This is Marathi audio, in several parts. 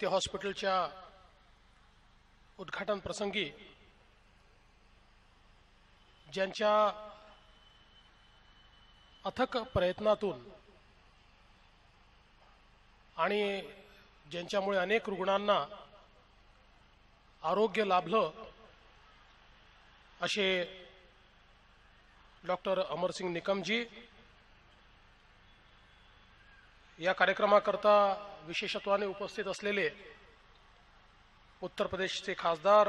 आदित्य हॉस्पिटलच्या उद्घाटन प्रसंगी ज्यांच्या अथक प्रयत्नातून आणि ज्यांच्यामुळे अनेक रुग्णांना आरोग्य लाभलं असे डॉक्टर अमरसिंग निकमजी या कार्यक्रमाकरता विशेषत्वाने उपस्थित असलेले उत्तर प्रदेशचे खासदार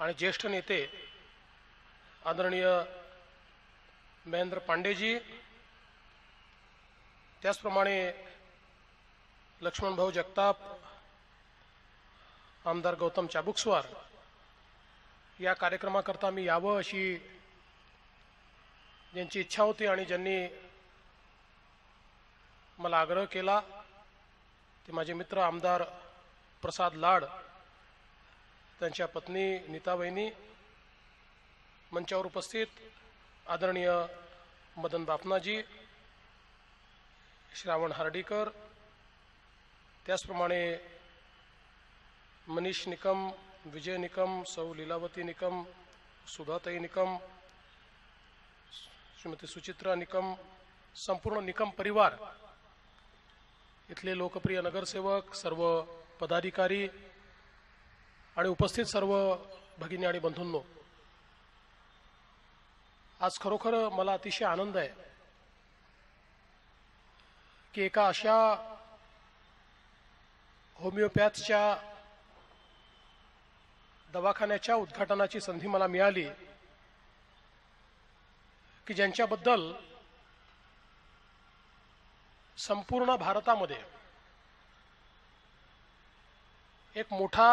आणि ज्येष्ठ नेते आदरणीय महेंद्र पांडेजी त्याचप्रमाणे लक्ष्मणभाऊ जगताप आमदार गौतम चाबुकस्वार या कार्यक्रमाकरता मी यावं अशी ज्यांची इच्छा होती आणि ज्यांनी मला आग्रह केला ते माझे मित्र आमदार प्रसाद लाड त्यांच्या पत्नी नीता मंचावर उपस्थित आदरणीय मदन बापनाजी श्रावण हार्डीकर त्याचप्रमाणे मनीष निकम विजय निकम सौ लीलावती निकम सुधाताई निकम श्रीमती सुचित्रा निकम संपूर्ण निकम परिवार इथले लोकप्रिय नगरसेवक सर्व पदाधिकारी आणि उपस्थित सर्व भगिनी आणि बंधूंनो आज खरोखर मला अतिशय आनंद आहे की एका अशा होमिओपॅथच्या दवाखान्याच्या उद्घाटनाची संधी मला मिळाली की ज्यांच्याबद्दल संपूर्ण भारतामध्ये एक मोठा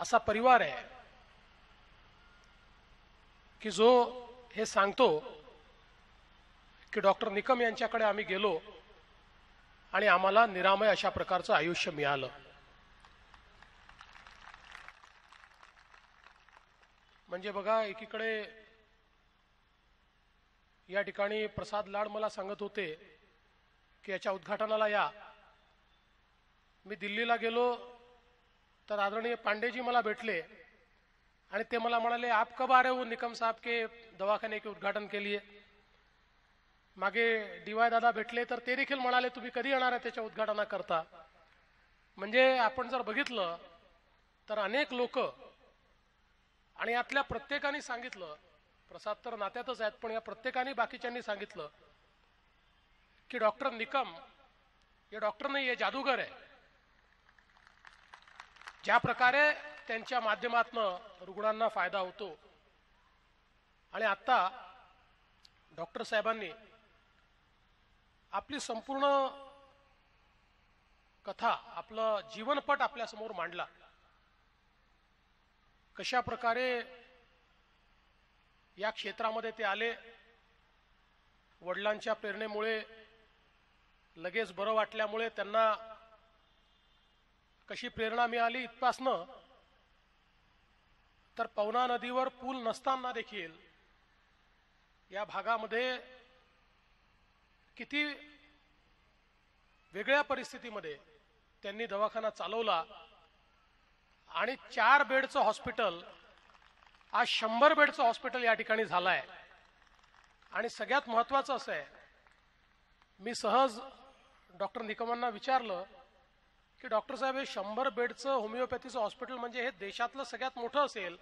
असा परिवार आहे की जो हे सांगतो की डॉक्टर निकम यांच्याकडे आम्ही गेलो आणि आम्हाला निरामय अशा प्रकारचं आयुष्य मिळालं. म्हणजे बघा एकीकडे या ठिकाणी प्रसाद लाड मला सांगत होते की याच्या उद्घाटनाला या. मी दिल्लीला गेलो तर आदरणीय पांडेजी मला भेटले आणि ते मला म्हणाले आप कब आ रहे हो निकम साहब के दवाखाने के उद्घाटन के लिए? मागे डीवाय दादा भेटले तर ते देखील म्हणाले तुम्ही कधी येणार आहे त्याच्या उद्घाटनाकरता म्हणजे आपण जर बघितलं तर अनेक लोक आणि यातल्या प्रत्येकाने सांगितलं प्रसाद तर नात्यातच आहेत पण या प्रत्येकाने बाकीच्यांनी सांगितलं की डॉक्टर निकम हे डॉक्टर नाही हे जादूगर आहे ज्या प्रकारे त्यांच्या माध्यमातनं रुग्णांना फायदा होतो आणि आता डॉक्टर साहेबांनी आपली संपूर्ण कथा आपलं जीवनपट आपल्यासमोर मांडला. कशा प्रकारे या क्षेत्रामध्ये ते आले वडिलांच्या प्रेरणेमुळे लगेच बरं वाटल्यामुळे त्यांना कशी प्रेरणा मिळाली इथपासनं तर पवना नदीवर पूल नसताना देखील या भागामध्ये किती वेगळ्या परिस्थितीमध्ये त्यांनी दवाखाना चालवला आणि चार बेडचं हॉस्पिटल आज शंभर बेडचं हॉस्पिटल या ठिकाणी झालं आहे आणि सगळ्यात महत्वाचं असं आहे मी सहज डॉक्टर निकमांना विचारलं की डॉक्टर साहेब हे शंभर बेडचं होमिओपॅथीचं हॉस्पिटल म्हणजे हे देशातलं सगळ्यात मोठं असेल.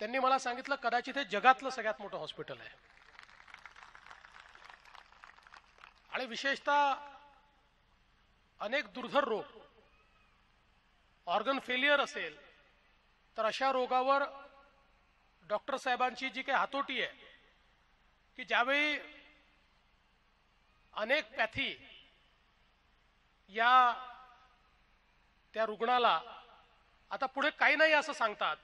त्यांनी मला सांगितलं कदाचित हे जगातलं सगळ्यात मोठं हॉस्पिटल आहे. आणि विशेषतः अनेक दुर्धर रोग ऑर्गन फेलियर असेल तर अशा रोगावर डॉक्टर साहेबांची जी काही हातोटी आहे की ज्यावेळी अनेक पॅथी या त्या रुग्णाला आता पुढे काही नाही असं सांगतात.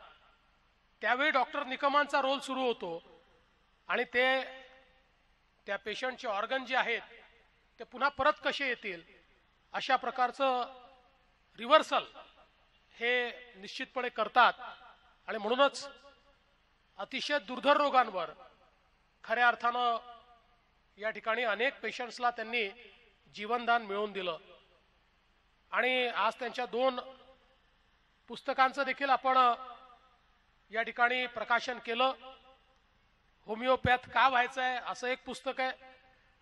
त्यावेळी डॉक्टर निकमांचा रोल सुरू होतो आणि ते त्या पेशंटचे ऑर्गन जे आहेत ते पुन्हा परत कसे येतील अशा प्रकारचं रिव्हर्सल हे निश्चितपणे करतात. आणि म्हणूनच अतिशय दुर्धर रोगांवर खऱ्या अर्थानं या ठिकाणी अनेक पेशंट्सला त्यांनी जीवनदान मिळवून दिलं. आणि आज त्यांच्या दोन पुस्तकांचं देखील आपण या ठिकाणी प्रकाशन केलं. होमिओपॅथ का व्हायचं आहे असं एक पुस्तक आहे.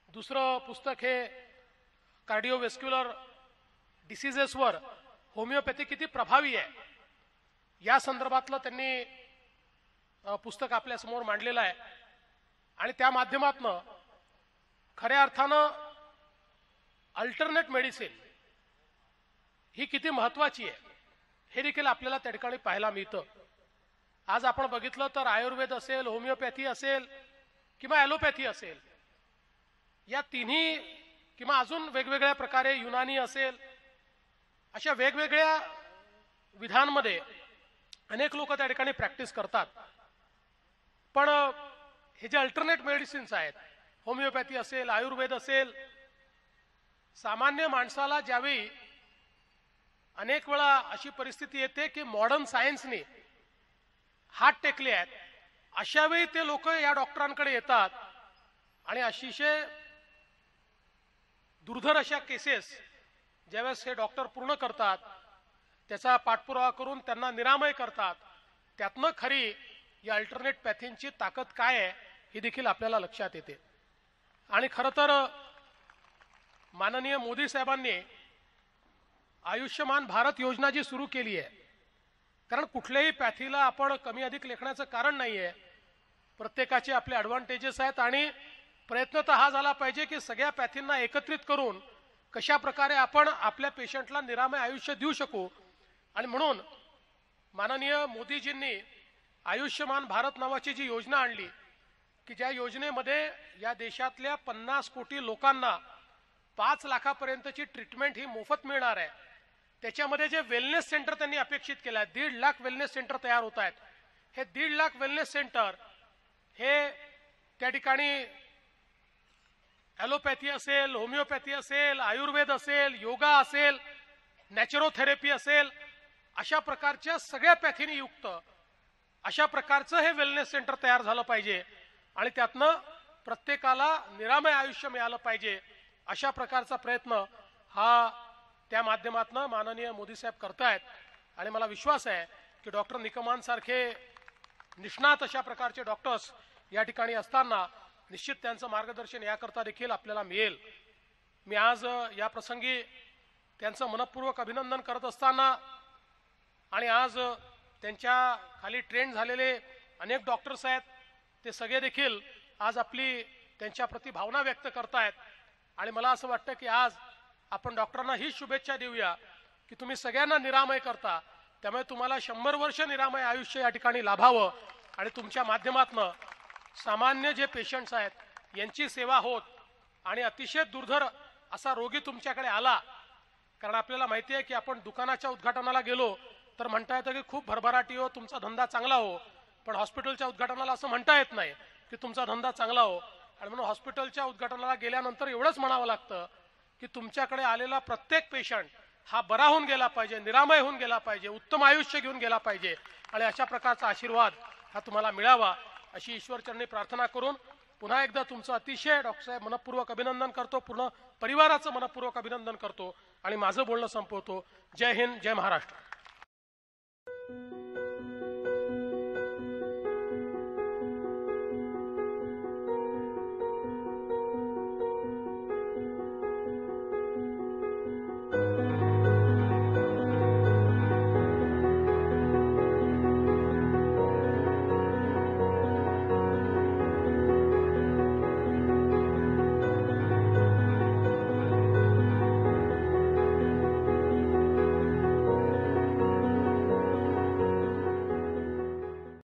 दुसरं पुस्तक हे कार्डिओवेस्क्युलर डिसिजेसवर होमिओपॅथी किती प्रभावी आहे या संदर्भातलं त्यांनी पुस्तक आपल्यासमोर मांडलेलं आहे. आणि त्या माध्यमातनं खऱ्या अर्थानं अल्टरनेट मेडिसिन ही किती महत्वाची आहे हे देखील आपल्याला त्या ठिकाणी पाहायला मिळतं. आज आपण बघितलं तर आयुर्वेद असेल होमिओपॅथी असेल किंवा ॲलोपॅथी असेल या तिन्ही किंवा अजून वेगवेगळ्या प्रकारे युनानी असेल अशा वेगवेगळ्या विधांमध्ये अनेक लोक त्या ठिकाणी प्रॅक्टिस करतात. पण हे जे अल्टरनेट मेडिसिन्स आहेत होमिओपॅथी असेल आयुर्वेद असेल सामान्य माणसाला ज्यावेळी अनेक वेळा अशी परिस्थिती येते की मॉडर्न सायन्सने हात टेकले आहेत. अशावेळी ते लोक या डॉक्टरांकडे येतात आणि अतिशय दुर्धर अशा केसेस ज्यावेळेस हे डॉक्टर पूर्ण करतात त्याचा पाठपुरावा करून त्यांना निरामय करतात त्यातनं खरी या अल्टरनेट पॅथींची ताकद काय आहे ही देखील आपल्याला लक्षात येते. आणि खरं तर माननीय मोदी साहेबांनी आयुष्यमान भारत योजना जी सुरू केली आहे कारण कुठल्याही पॅथीला आपण कमी अधिक लेखण्याचं कारण नाही आहे प्रत्येकाचे आपले ॲडव्हान्टेजेस आहेत आणि प्रयत्न तर हा झाला पाहिजे की सगळ्या पॅथींना एकत्रित करून कशा प्रकारे आपण आपल्या पेशंटला निरामय आयुष्य देऊ शकू. आणि म्हणून माननीय मोदीजींनी आयुष्यमान भारत नावाची जी योजना आणली की ज्या योजनेमध्ये या देशातल्या पन्नास कोटी लोकांना पाच लाखापर्यंतची ट्रीटमेंट ही मोफत मिळणार आहे. त्याच्यामध्ये जे वेलनेस सेंटर त्यांनी अपेक्षित केलं आहे दीड लाख वेलनेस सेंटर तयार होत आहेत. हे दीड लाख वेलनेस सेंटर हे त्या ठिकाणी ॲलोपॅथी असेल होमिओपॅथी असेल आयुर्वेद असेल योगा असेल नॅचरोथेरपी असेल अशा प्रकारच्या सगळ्या पॅथीने युक्त अशा प्रकारचं हे वेलनेस सेंटर तयार झालं पाहिजे आणि त्यातनं प्रत्येकाला निरामय आयुष्य मिळालं पाहिजे अशा प्रकारचा प्रयत्न हा त्या माध्यमातून माननीय मोदी साहेब करतायत. आणि मला विश्वास आहे की डॉक्टर निकमांसारखे निष्णात अशा प्रकारचे डॉक्टर्स या ठिकाणी असताना निश्चित त्यांचं मार्गदर्शन याकरता देखील आपल्याला मिळेल. मी आज या प्रसंगी त्यांचं मनपूर्वक अभिनंदन करत असताना आणि आज त्यांच्या खाली ट्रेंड झालेले अनेक डॉक्टर्स आहेत ते सगळे देखील आज आपली त्यांच्याप्रती भावना व्यक्त करतायत. आणि मला असं वाटतं की आज आपण डॉक्टरांना ही शुभेच्छा देऊया की तुम्ही सगळ्यांना निरामय करता. त्यामुळे तुम्हाला शंभर वर्ष निरामय आयुष्य या ठिकाणी लाभावं आणि तुमच्या माध्यमातनं सामान्य जे पेशंट्स आहेत यांची सेवा होत आणि अतिशय दुर्धर असा रोगी तुमच्याकडे आला. कारण आपल्याला माहिती आहे की आपण दुकानाच्या उद्घाटनाला गेलो तर म्हणता येतं की खूप भरभराटी हो तुमचा धंदा चांगला हो. पण हॉस्पिटलच्या उद्घाटनाला असं म्हणता येत नाही की तुमचा धंदा चांगला हो. आणि म्हणून हॉस्पिटलच्या उद्घाटनाला गेल्यानंतर एवढंच म्हणावं लागतं की तुमच्याकडे आलेला प्रत्येक पेशंट हा बरा होऊन गेला पाहिजे निरामय होऊन गेला पाहिजे उत्तम आयुष्य घेऊन गेला पाहिजे. आणि अशा प्रकारचा आशीर्वाद हा तुम्हाला मिळावा अशी ईश्वरचरणी प्रार्थना करून पुन्हा एकदा तुमचं अतिशय डॉक्टर साहेब मनपूर्वक अभिनंदन करतो पूर्ण परिवाराचं मनपूर्वक अभिनंदन करतो आणि माझं बोलणं संपवतो. जय हिंद जय महाराष्ट्र.